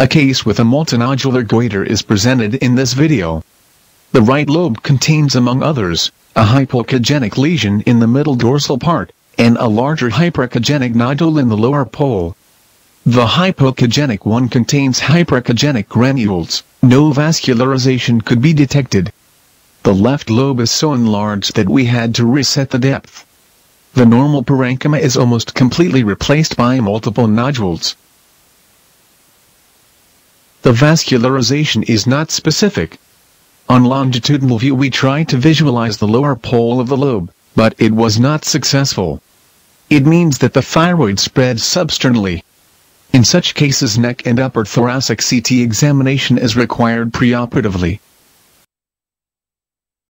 A case with a multinodular goiter is presented in this video. The right lobe contains among others, a hypoechogenic lesion in the middle dorsal part, and a larger hyperechogenic nodule in the lower pole. The hypoechogenic one contains hyperechogenic granules, no vascularization could be detected. The left lobe is so enlarged that we had to reset the depth. The normal parenchyma is almost completely replaced by multiple nodules. The vascularization is not specific. On longitudinal view we tried to visualize the lower pole of the lobe, but it was not successful. It means that the thyroid spread substernally. In such cases neck and upper thoracic CT examination is required preoperatively.